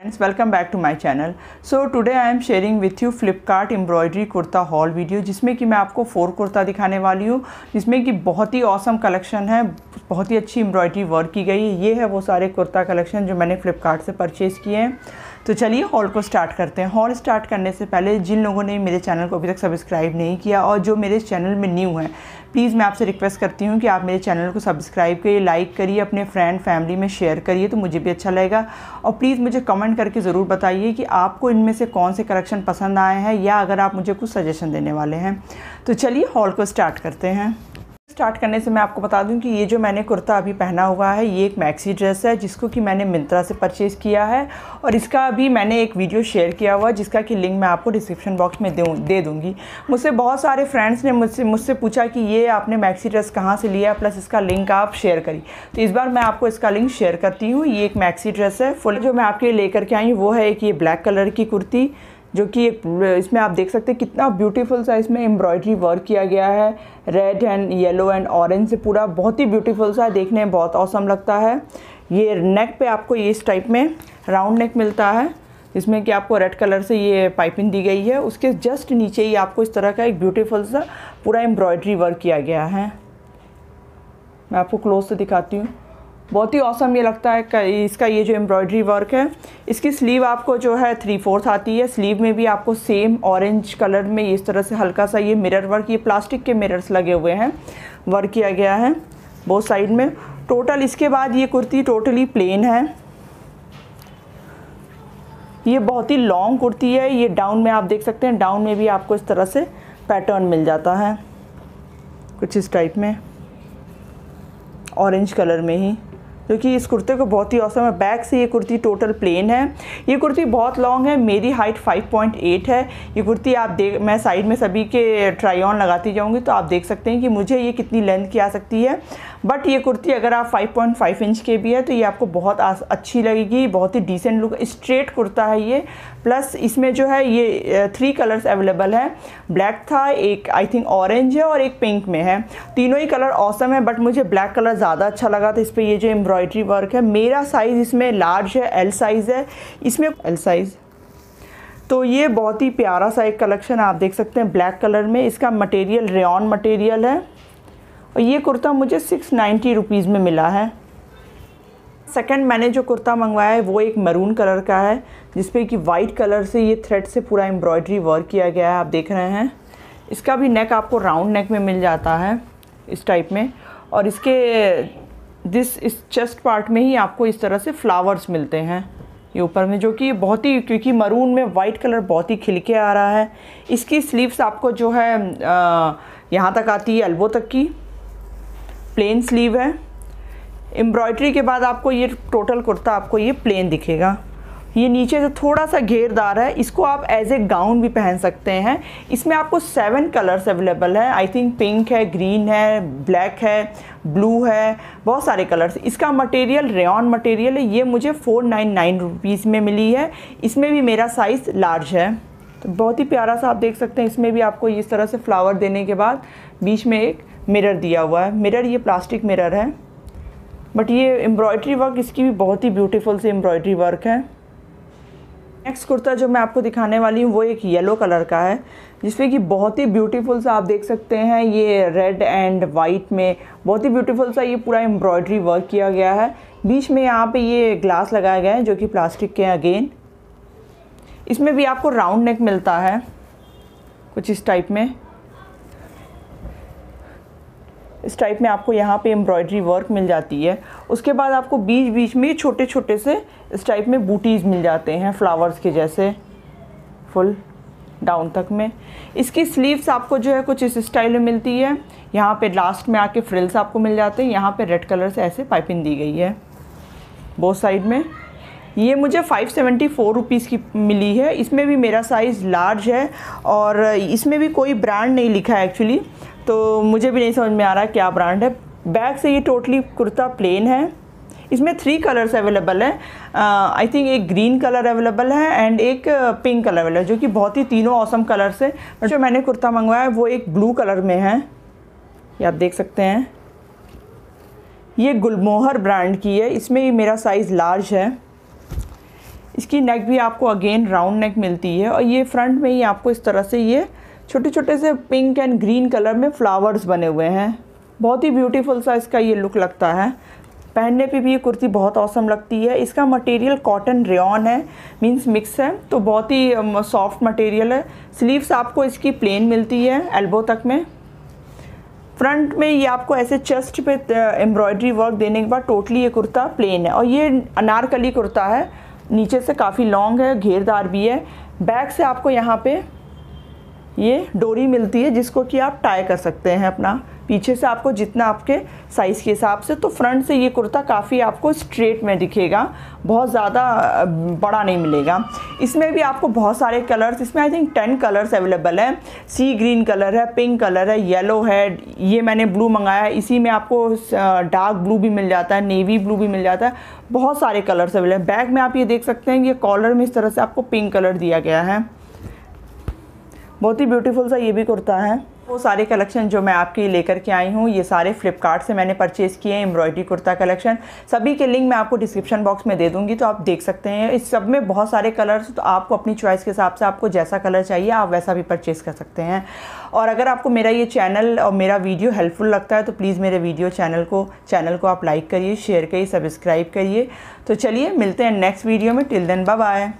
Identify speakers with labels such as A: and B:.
A: friends welcome back to my channel so today I am sharing with you flipkart embroidery kurta haul video जिसमें कि मैं आपको four kurta दिखाने वाली हूँ, जिसमें कि बहुत ही औसम कलेक्शन है, बहुत ही अच्छी एम्ब्रॉयडरी वर्क की गई है। ये है वो सारे कुर्ता कलेक्शन जो मैंने फ्लिपकार्ट से परचेज़ किए हैं। तो चलिए हॉल को स्टार्ट करते हैं। हॉल स्टार्ट करने से पहले जिन लोगों ने मेरे चैनल को अभी तक सब्सक्राइब नहीं किया और जो मेरे चैनल में न्यू है, प्लीज़ मैं आपसे रिक्वेस्ट करती हूँ कि आप मेरे चैनल को सब्सक्राइब करिए, लाइक करिए, अपने फ्रेंड, फैमिली में शेयर करिए तो मुझे भी अच्छा लगेगा। और प्लीज़ मुझे कमेंट करके ज़रूर बताइए कि आपको इनमें से कौन से कलेक्शन पसंद आए हैं या अगर आप मुझे कुछ सजेशन देने वाले हैं। तो चलिए हॉल को स्टार्ट करते हैं। स्टार्ट करने से मैं आपको बता दूँ कि ये जो मैंने कुर्ता अभी पहना हुआ है, ये एक मैक्सी ड्रेस है, जिसको कि मैंने मिंत्रा से परचेज़ किया है और इसका अभी मैंने एक वीडियो शेयर किया हुआ, जिसका कि लिंक मैं आपको डिस्क्रिप्शन बॉक्स में दूँ, दे दूँगी। मुझसे बहुत सारे फ्रेंड्स ने मुझसे मुझसे पूछा कि ये आपने मैक्सी ड्रेस कहाँ से लिया प्लस इसका लिंक आप शेयर करी तो इस बार मैं आपको इसका लिंक शेयर करती हूँ। ये एक मैक्सी ड्रेस है फुल जो मैं आपके लिए लेकर के आई वो है एक ये ब्लैक कलर की कुर्ती। जो कि एक, इसमें आप देख सकते हैं कितना ब्यूटीफुल सा इसमें एम्ब्रॉयडरी वर्क किया गया है। Red and yellow and orange से पूरा बहुत ही ब्यूटीफुल सा देखने में बहुत औसम लगता है। ये नेक पे आपको ये इस टाइप में राउंड नेक मिलता है, जिसमें कि आपको रेड कलर से ये पाइपिंग दी गई है। उसके जस्ट नीचे ही आपको इस तरह का एक ब्यूटीफुल सा पूरा एम्ब्रॉयडरी वर्क किया गया है। मैं आपको क्लोज से दिखाती हूँ। बहुत ही औसम ये लगता है इसका ये जो एम्ब्रॉयडरी वर्क है, इसकी स्लीव आपको जो है थ्री फोर्थ आती है। स्लीव में भी आपको सेम ऑरेंज कलर में इस तरह से हल्का सा ये मिरर वर्क ये प्लास्टिक के मिरर्स लगे हुए हैं वर्क किया गया है बहुत साइड में। टोटल इसके बाद ये कुर्ती टोटली प्लेन है। ये बहुत ही लॉन्ग कुर्ती है। ये डाउन में आप देख सकते हैं डाउन में भी आपको इस तरह से पैटर्न मिल जाता है। कुछ इस टाइप में ऑरेंज कलर में ही। क्योंकि इस कुर्ते को बहुत ही औसम है। बैक से ये कुर्ती टोटल प्लेन है। ये कुर्ती बहुत लॉन्ग है, मेरी हाइट 5.8 है। ये कुर्ती आप देख, मैं साइड में सभी के ट्राई ऑन लगाती जाऊँगी तो आप देख सकते हैं कि मुझे ये कितनी लेंथ की आ सकती है। बट ये कुर्ती अगर आप 5.5 इंच के भी है तो ये आपको बहुत अच्छी लगेगी, बहुत ही डिसेंट लुक स्ट्रेट कुर्ता है ये। प्लस इसमें जो है ये थ्री कलर्स अवेलेबल है। ब्लैक था, एक आई थिंक ऑरेंज है और एक पिंक में है। तीनों ही कलर औसम है बट मुझे ब्लैक कलर ज़्यादा अच्छा लगा था। इस पर ये जो एम्ब्रॉयड्री वर्क है। मेरा साइज़ इसमें लार्ज है एल साइज़ है। इसमें एल साइज़ तो ये बहुत ही प्यारा सा एक कलेक्शन आप देख सकते हैं ब्लैक कलर में। इसका मटेरियल रेन मटेरियल है। और ये कुर्ता मुझे सिक्स नाइन्टी रुपीज़ में मिला है। सेकंड मैंने जो कुर्ता मंगवाया है, वो एक मरून कलर का है, जिसपे कि वाइट कलर से ये थ्रेड से पूरा एम्ब्रॉयडरी वर्क किया गया है, आप देख रहे हैं। इसका भी नेक आपको राउंड नेक में मिल जाता है, इस टाइप में। और इसके दिस इस चेस्ट पार्ट में ही आपको इस तरह से फ्लावर्स मिलते हैं। ये ऊपर में जो कि बहुत ही, क्योंकि मरून में वाइट कलर बहुत ही खिलके आ रहा है। इसकी स्लीव्स आपको जो है यहाँ तक आती है एल्बो तक की। प्लेन स्लीव है। एम्ब्रॉयड्री के बाद आपको ये टोटल कुर्ता, आपको ये प्लेन दिखेगा। ये नीचे से थोड़ा सा घेरदार है, इसको आप एज ए गाउन भी पहन सकते हैं। इसमें आपको सेवन कलर्स अवेलेबल है। आई थिंक पिंक है ग्रीन है ब्लैक है ब्लू है, बहुत सारे कलर्स इसका मटेरियल रेन मटेरियल है, ये मुझे फोर नाइन नाइन रुपीज़ में मिली है। इसमें भी मेरा साइज़ लार्ज है। तो बहुत ही प्यारा सा आप देख सकते हैं। इसमें भी आपको इस तरह से फ्लावर देने के बाद बीच में एक मिरर दिया हुआ है। मिरर ये प्लास्टिक मिरर है। बट ये एम्ब्रॉयड्री वर्क इसकी भी बहुत ही ब्यूटीफुल से एम्ब्रॉयड्री वर्क है। नेक्स्ट कुर्ता जो मैं आपको दिखाने वाली हूँ, वो एक येलो कलर का है, जिसमें कि बहुत ही ब्यूटीफुल सा आप देख सकते हैं, ये रेड एंड वाइट में बहुत ही ब्यूटीफुल सा ये पूरा एम्ब्रॉयडरी वर्क किया गया है। बीच में यहाँ पे ये ग्लास लगाया गया है, जो कि प्लास्टिक के अगेन इसमें भी आपको राउंड नेक मिलता है, कुछ इस टाइप में। इस टाइप में आपको यहाँ पे एम्ब्रॉयडरी वर्क मिल जाती है। उसके बाद आपको बीच बीच में छोटे छोटे से इस टाइप में बूटीज़ मिल जाते हैं फ्लावर्स के जैसे फुल डाउन तक में। इसकी स्लीव्स आपको जो है कुछ इस स्टाइल में मिलती है। यहाँ पे लास्ट में आके फ्रिल्स आपको मिल जाते हैं। यहाँ पे रेड कलर से ऐसे पाइपिंग दी गई है। बोथ साइड में। ये मुझे फाइव सेवेंटी फोर रुपीज़ की मिली है। इसमें भी मेरा साइज़ लार्ज है और इसमें भी कोई ब्रांड नहीं लिखा है एक्चुअली तो मुझे भी नहीं समझ में आ रहा क्या ब्रांड है। बैक से ये टोटली कुर्ता प्लेन है। इसमें थ्री कलर्स अवेलेबल है। आई थिंक एक ग्रीन कलर अवेलेबल है एंड एक पिंक कलर अवेलेबल है, जो कि बहुत ही तीनों औसम कलर्स है। जो मैंने कुर्ता मंगवाया है, वो एक ब्लू कलर में है। ये आप देख सकते हैं। ये गुलमोहर ब्रांड की है। इसमें मेरा साइज़ लार्ज है। इसकी नेक भी आपको अगेन राउंड नेक मिलती है और ये फ्रंट में ही आपको इस तरह से ये छोटे छोटे से पिंक एंड ग्रीन कलर में फ्लावर्स बने हुए हैं। बहुत ही ब्यूटीफुल सा इसका ये लुक लगता है। पहनने पे भी ये कुर्ती बहुत औसम लगती है। इसका मटेरियल कॉटन रेन है मींस मिक्स है तो बहुत ही सॉफ्ट मटेरियल है। स्लीव्स आपको इसकी प्लेन मिलती है एल्बो तक में। फ्रंट में ये आपको ऐसे चेस्ट पे एम्ब्रॉयडरी वर्क देने के बाद टोटली ये कुर्ता प्लेन है। और ये अनारकली कुर्ता है नीचे से काफ़ी लॉन्ग है, घेरदार भी है। बैक से आपको यहाँ पे ये डोरी मिलती है जिसको कि आप टाई कर सकते हैं अपना। पीछे से आपको जितना आपके साइज़ के हिसाब से तो फ्रंट से ये कुर्ता काफ़ी आपको स्ट्रेट में दिखेगा। बहुत ज़्यादा बड़ा नहीं मिलेगा। इसमें भी आपको बहुत सारे कलर्स इसमें I think ten colours available हैं। सी ग्रीन कलर है पिंक कलर है येलो है, ये मैंने ब्लू मंगाया है। इसी में आपको डार्क ब्लू भी मिल जाता है नेवी ब्लू भी मिल जाता है। बहुत सारे कलर्स अवेलेबल बैग में आप ये देख सकते हैं, ये कॉलर में इस तरह से आपको पिंक कलर दिया गया है। बहुत ही ब्यूटीफुल सा ये भी कुर्ता है। वो सारे कलेक्शन जो मैं आपके लेकर के आई हूँ, ये सारे फ्लिपकार्ट से मैंने परचेज़ किए हैं एम्ब्रॉयडरी कुर्ता कलेक्शन। सभी के लिंक मैं आपको डिस्क्रिप्शन बॉक्स में दे दूँगी तो आप देख सकते हैं। इस सब में बहुत सारे कलर्स तो आपको अपनी चॉइस के हिसाब से आपको जैसा कलर चाहिए, आप वैसा भी परचेज़ कर सकते हैं। और अगर आपको मेरा ये चैनल और मेरा वीडियो हेल्पफुल लगता है तो प्लीज़ मेरे वीडियो चैनल को चैनल को आप लाइक करिए शेयर करिए सब्सक्राइब करिए। तो चलिए, मिलते हैं नेक्स्ट वीडियो में। Till then bye